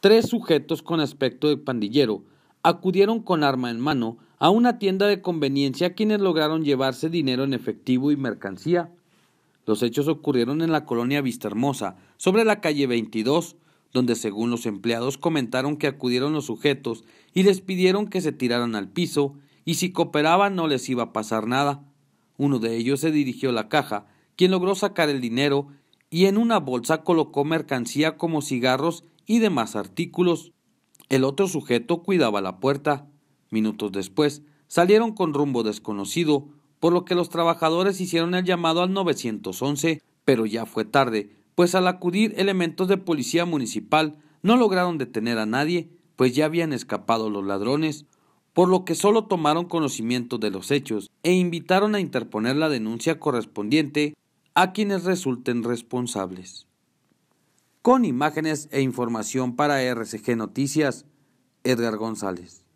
tres sujetos con aspecto de pandillero acudieron con arma en mano a una tienda de conveniencia quienes lograron llevarse dinero en efectivo y mercancía. Los hechos ocurrieron en la colonia Vista Hermosa, sobre la calle 22, donde según los empleados comentaron que acudieron los sujetos y les pidieron que se tiraran al piso y si cooperaban no les iba a pasar nada. Uno de ellos se dirigió a la caja, quien logró sacar el dinero y en una bolsa colocó mercancía como cigarros y demás artículos. El otro sujeto cuidaba la puerta. Minutos después salieron con rumbo desconocido, por lo que los trabajadores hicieron el llamado al 911, pero ya fue tarde, pues al acudir elementos de policía municipal no lograron detener a nadie, pues ya habían escapado los ladrones, por lo que solo tomaron conocimiento de los hechos e invitaron a interponer la denuncia correspondiente a quienes resulten responsables. Con imágenes e información para RCG Noticias, Edgar González.